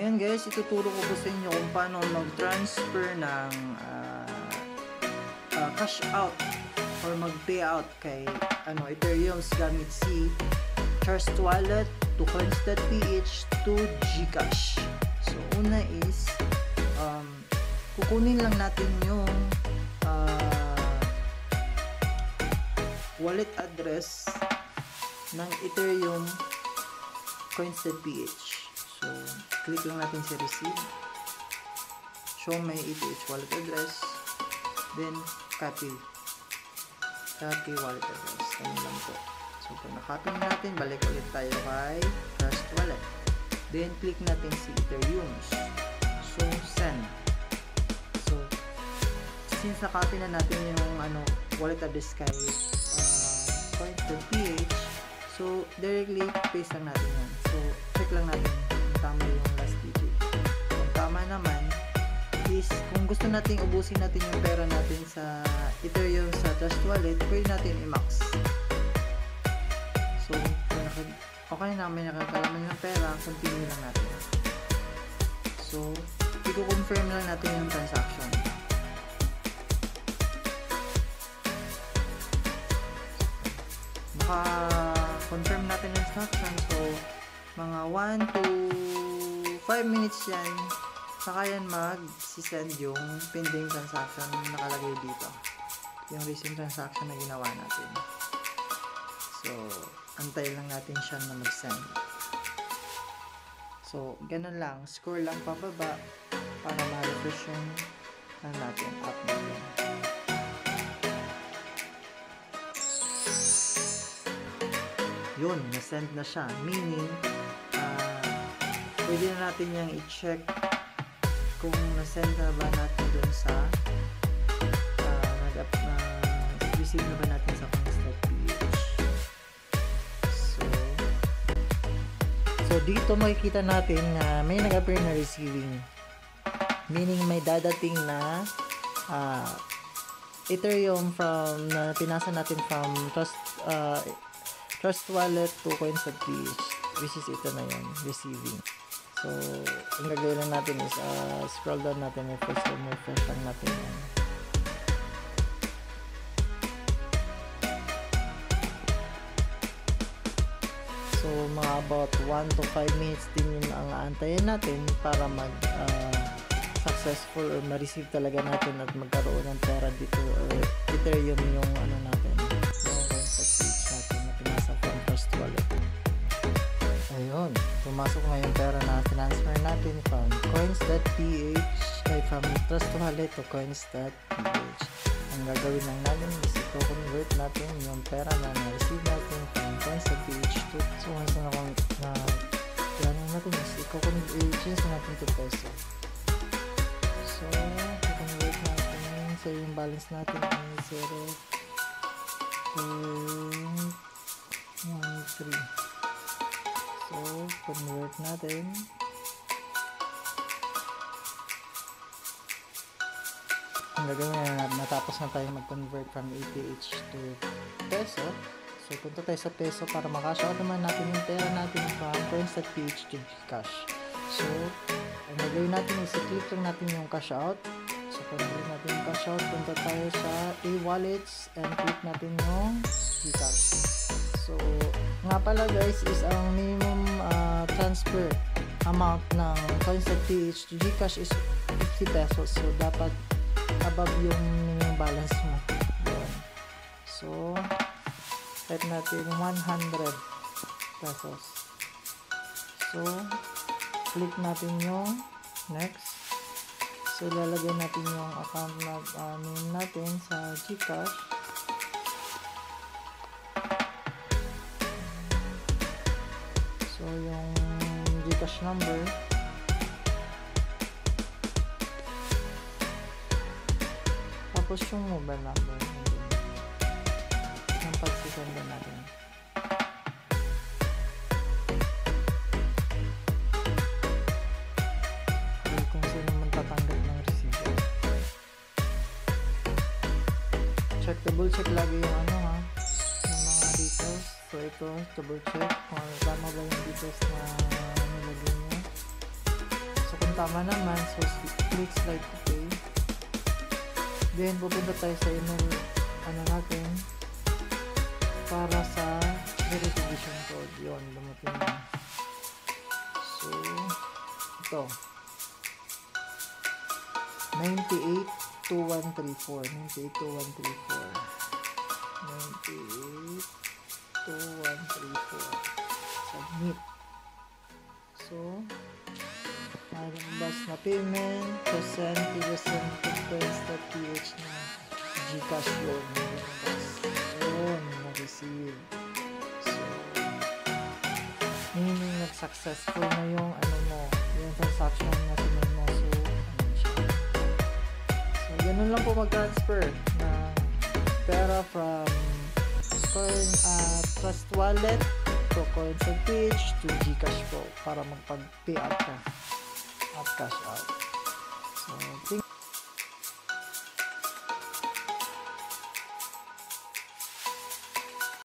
Ngayon guys, ituturo ko po sa inyo kung paano mag-transfer ng uh, uh, cash out or mag-payout kay ano, Ethereum gamit si Trust Wallet to Coins.ph to Gcash. So, una is um, kukunin lang natin yung uh, wallet address ng Ethereum Coins.ph. So, click lang natin sa receive. Show my ETH wallet address. Then, copy. Copy wallet address. Ganun lang po. So, pag na-copy natin, balik ulit tayo kay Trust Wallet. Then, click natin si Ethereum. So, send. So, since na-copy na natin yung ano, wallet address kay uh, coins.ph, so, directly paste lang natin yan. So, check lang natin kung tama yung last digit. Kung tama naman, is kung gusto nating ubusin natin yung pera natin sa Ethereum sa Trust Wallet, pwede natin i-max. So, okay na may nakakalaman yung pera, continue lang natin. So, i-confirm lang natin yung transaction. Maka-confirm natin yung transaction. So, mga 1 to 5 minutes yan. Saka yan mag-send yung pending transaction na nakalagay dito. Yung recent transaction na ginawa natin. So antay lang natin siya na mag-send. So ganun lang. Scroll lang pababa para ma-refresh yung ano natin app natin. Yun, na-send na siya. Meaning pwede na natin yung i-check kung na-send na ba natin dun sa uh, nag-up na receive na ba natin sa coins.ph so so dito makikita natin na may nag-appear na receiving. Meaning may dadating na uh, Ethereum from na pinasa natin from trust uh, trust wallet to coins.ph which is ito na yun receiving So, gagawin lang natin is uh, scroll down natin, refresh and refresh lang natin yan. So, mga about 1 to 5 minutes din yung ang aantayin natin para mag uh, successful or ma-receive talaga natin at magkaroon ng pera dito or Ethereum yung ano natin yung concept page natin na pinasa from first wallet ayun pumasok na yung pera na transfer natin from coins.ph ay from trust wallet to coins.ph ang gagawin lang natin is i-convert natin yung pera na na-receive natin from coins.ph to so once na kung na plano natin is i-change natin to peso. So i-convert natin. So yung balance natin ay 0.13 convert natin. Ang gagawin na matapos na tayo mag-convert from ATH to peso. So, punta tayo sa peso para makash out naman natin yung pera natin from coins.ph to Gcash. So, ang gagawin natin is i-click lang natin yung cash out. So, convert natin yung cash out. Punta tayo sa e-wallets and click natin yung Gcash. So, nga pala guys is ang minimum uh, transfer amount ng coins.ph to Gcash is 50 pesos. So, dapat above yung minimum balance mo. So, type natin 100 pesos. So, click natin yung next. So, lalagay natin yung account na uh, name natin sa Gcash. Gcash number. Tapos yung mobile number. Yung pagsisenda natin. Kung sino man tatanggap ng receiver. Check, double check lagi yung ano ha. Yung mga details. So ito, double check kung tama ba yung details na. Tama naman. So, click slide to pay. Then, pupunta tayo sa email, ano natin, para sa verification code. Yun, dumating na. So, ito. 982134. 982134. 982134. Submit. So, malabas na payment. To the sendprince.ph na Gcash loan. Malabas. Yun, na-receive. So, meaning nag-successful na yung ano mo, yung transaction na sinun mo. So, ano siya. So, ganun lang po mag-transfer ng pera from coin, uh, Trust Wallet to Coins and Page to Gcash po para magpag-pay out ka half cash out. So I think